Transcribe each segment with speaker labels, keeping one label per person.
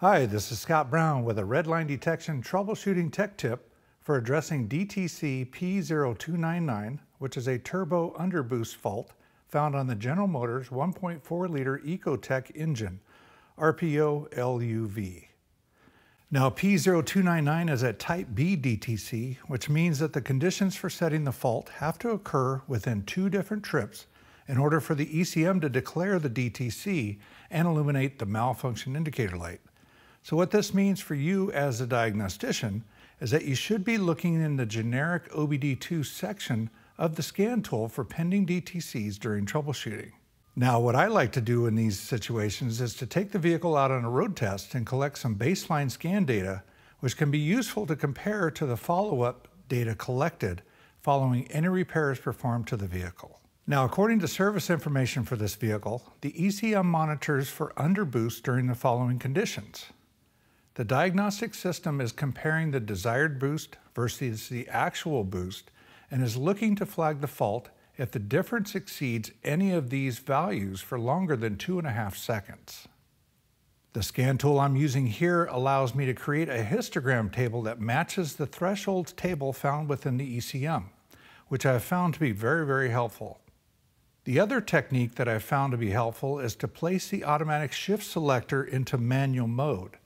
Speaker 1: Hi, this is Scott Brown with a Redline Detection troubleshooting tech tip for addressing DTC P0299, which is a turbo underboost fault found on the General Motors 1.4 liter Ecotec engine, RPO LUV. Now P0299 is a type B DTC, which means that the conditions for setting the fault have to occur within two different trips in order for the ECM to declare the DTC and illuminate the malfunction indicator light. So what this means for you as a diagnostician is that you should be looking in the generic OBD2 section of the scan tool for pending DTCs during troubleshooting. Now, what I like to do in these situations is to take the vehicle out on a road test and collect some baseline scan data, which can be useful to compare to the follow-up data collected following any repairs performed to the vehicle. Now, according to service information for this vehicle, the ECM monitors for underboost during the following conditions. The diagnostic system is comparing the desired boost versus the actual boost and is looking to flag the fault if the difference exceeds any of these values for longer than two and a half seconds. The scan tool I'm using here allows me to create a histogram table that matches the thresholds table found within the ECM, which I have found to be very, very helpful. The other technique that I've found to be helpful is to place the automatic shift selector into manual mode.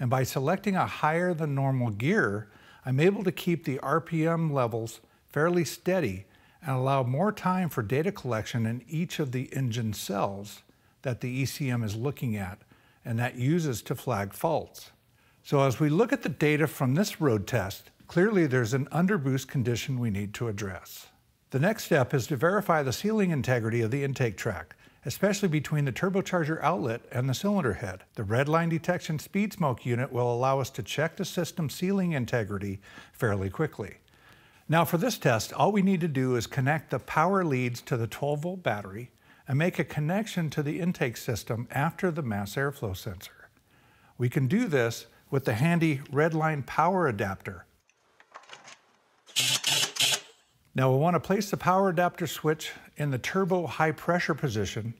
Speaker 1: And by selecting a higher than normal gear, I'm able to keep the RPM levels fairly steady and allow more time for data collection in each of the engine cells that the ECM is looking at and that uses to flag faults. So as we look at the data from this road test, clearly there's an underboost condition we need to address. The next step is to verify the sealing integrity of the intake track especially between the turbocharger outlet and the cylinder head. The redline detection speed smoke unit will allow us to check the system sealing integrity fairly quickly. Now for this test, all we need to do is connect the power leads to the 12 volt battery and make a connection to the intake system after the mass airflow sensor. We can do this with the handy redline power adapter. Now we want to place the power adapter switch in the turbo high pressure position,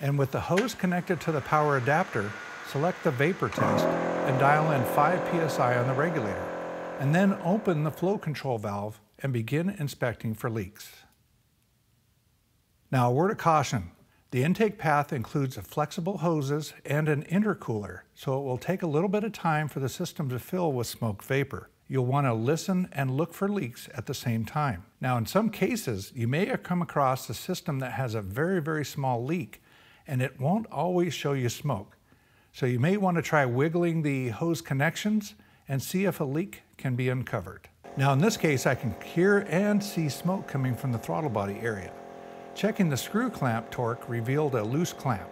Speaker 1: and with the hose connected to the power adapter, select the vapor test and dial in 5 psi on the regulator, and then open the flow control valve and begin inspecting for leaks. Now a word of caution, the intake path includes flexible hoses and an intercooler, so it will take a little bit of time for the system to fill with smoke vapor you'll want to listen and look for leaks at the same time. Now, in some cases, you may have come across a system that has a very, very small leak, and it won't always show you smoke. So you may want to try wiggling the hose connections and see if a leak can be uncovered. Now, in this case, I can hear and see smoke coming from the throttle body area. Checking the screw clamp torque revealed a loose clamp.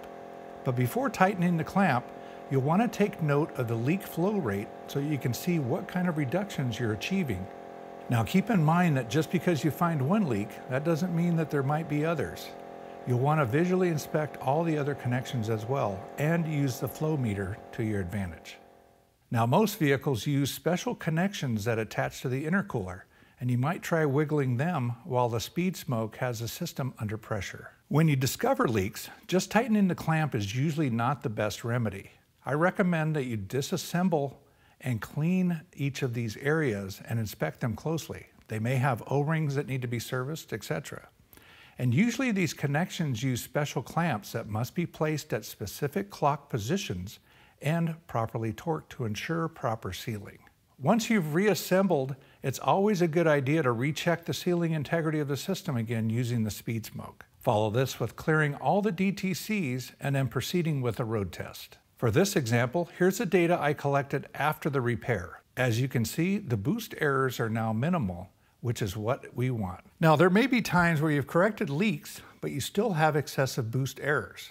Speaker 1: But before tightening the clamp, You'll want to take note of the leak flow rate so you can see what kind of reductions you're achieving. Now keep in mind that just because you find one leak, that doesn't mean that there might be others. You'll want to visually inspect all the other connections as well and use the flow meter to your advantage. Now most vehicles use special connections that attach to the intercooler and you might try wiggling them while the speed smoke has the system under pressure. When you discover leaks, just tightening the clamp is usually not the best remedy. I recommend that you disassemble and clean each of these areas and inspect them closely. They may have O-rings that need to be serviced, etc. And usually these connections use special clamps that must be placed at specific clock positions and properly torqued to ensure proper sealing. Once you've reassembled, it's always a good idea to recheck the sealing integrity of the system again using the speed smoke. Follow this with clearing all the DTCs and then proceeding with a road test. For this example, here's the data I collected after the repair. As you can see, the boost errors are now minimal, which is what we want. Now, there may be times where you've corrected leaks, but you still have excessive boost errors.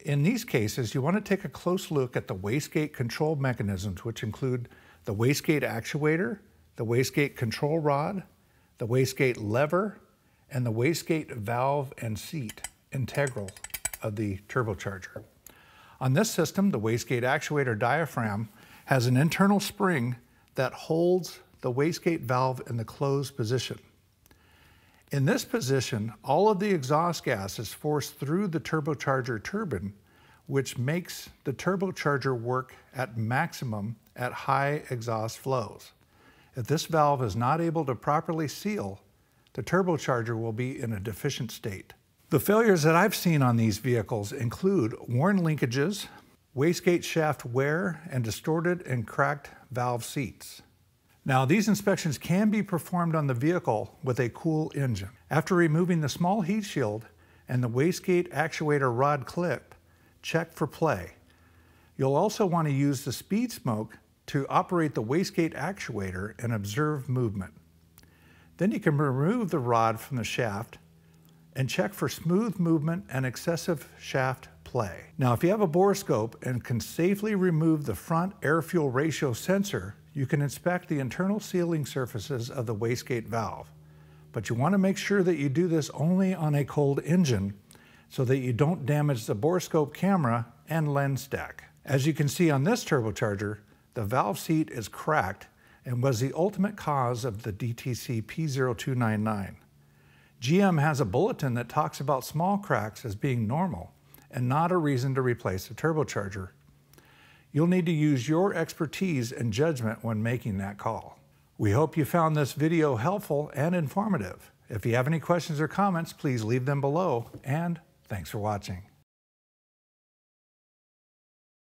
Speaker 1: In these cases, you want to take a close look at the wastegate control mechanisms, which include the wastegate actuator, the wastegate control rod, the wastegate lever, and the wastegate valve and seat integral of the turbocharger. On this system, the wastegate actuator diaphragm has an internal spring that holds the wastegate valve in the closed position. In this position, all of the exhaust gas is forced through the turbocharger turbine, which makes the turbocharger work at maximum at high exhaust flows. If this valve is not able to properly seal, the turbocharger will be in a deficient state. The failures that I've seen on these vehicles include worn linkages, wastegate shaft wear, and distorted and cracked valve seats. Now, these inspections can be performed on the vehicle with a cool engine. After removing the small heat shield and the wastegate actuator rod clip, check for play. You'll also want to use the speed smoke to operate the wastegate actuator and observe movement. Then you can remove the rod from the shaft and check for smooth movement and excessive shaft play. Now, if you have a borescope and can safely remove the front air-fuel ratio sensor, you can inspect the internal sealing surfaces of the wastegate valve. But you want to make sure that you do this only on a cold engine so that you don't damage the borescope camera and lens stack. As you can see on this turbocharger, the valve seat is cracked and was the ultimate cause of the DTC P0299. GM has a bulletin that talks about small cracks as being normal and not a reason to replace the turbocharger. You'll need to use your expertise and judgment when making that call. We hope you found this video helpful and informative. If you have any questions or comments, please leave them below, and thanks for watching.